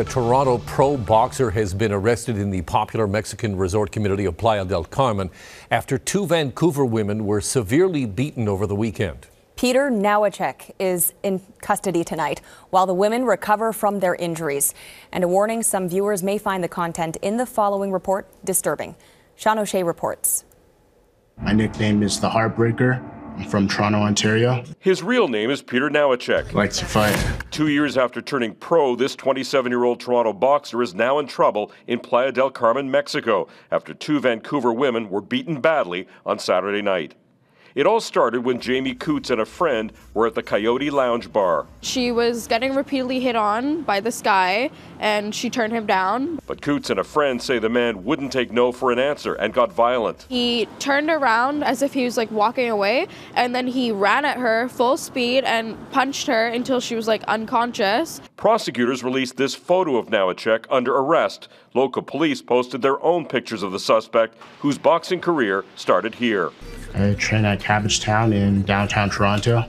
A Toronto pro boxer has been arrested in the popular Mexican resort community of Playa del Carmen after two Vancouver women were severely beaten over the weekend. Peter Nowaczeck is in custody tonight while the women recover from their injuries. And a warning some viewers may find the content in the following report disturbing. Sean O'Shea reports. My nickname is the Heartbreaker. I'm from Toronto, Ontario. His real name is Peter Nowaczeck. Likes to fight. Two years after turning pro, this 27 year old Toronto boxer is now in trouble in Playa del Carmen, Mexico, after two Vancouver women were beaten badly on Saturday night. It all started when Jamie Coutts and a friend were at the Coyote Lounge Bar. She was getting repeatedly hit on by this guy, and she turned him down. But Coutts and a friend say the man wouldn't take no for an answer and got violent. He turned around as if he was like walking away, and then he ran at her full speed and punched her until she was like unconscious. Prosecutors released this photo of Nowaczeck under arrest. Local police posted their own pictures of the suspect, whose boxing career started here. I train at Cabbagetown in downtown Toronto.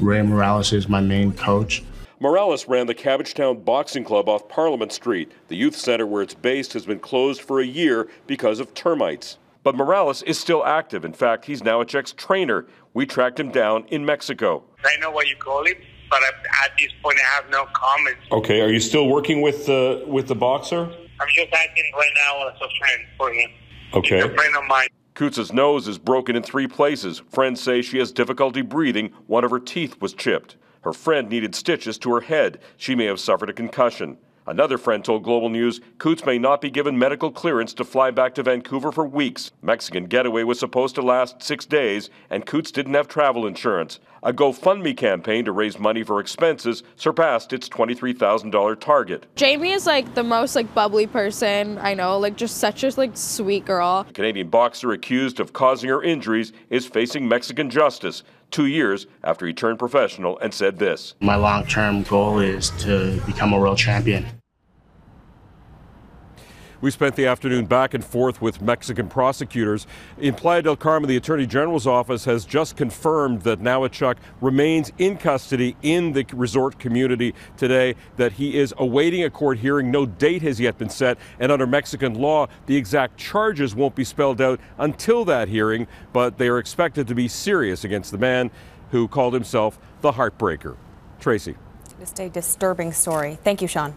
Ray Morales is my main coach. Morales ran the Cabbagetown Boxing Club off Parliament Street. The youth center where it's based has been closed for a year because of termites. But Morales is still active. In fact, he's Nowaczeck's trainer. We tracked him down in Mexico. I know what you call it, but at this point I have no comments. Okay, are you still working with the with the boxer? I'm just acting right now as a friend for him. Okay. He's a friend of mine. Coutts's nose is broken in three places. Friends say she has difficulty breathing. One of her teeth was chipped. Her friend needed stitches to her head. She may have suffered a concussion. Another friend told Global News Coutts may not be given medical clearance to fly back to Vancouver for weeks. Mexican getaway was supposed to last six days, and Coutts didn't have travel insurance. A GoFundMe campaign to raise money for expenses surpassed its $23,000 target. Jamie is like the most like bubbly person I know, like just such a like sweet girl. The Canadian boxer accused of causing her injuries is facing Mexican justice two years after he turned professional and said this. My long term goal is to become a world champion. We spent the afternoon back and forth with Mexican prosecutors. In Playa del Carmen, the Attorney General's office has just confirmed that Nowaczeck remains in custody in the resort community today, that he is awaiting a court hearing. No date has yet been set, and under Mexican law, the exact charges won't be spelled out until that hearing, but they are expected to be serious against the man who called himself the Heartbreaker. Tracy. Just a disturbing story. Thank you, Sean.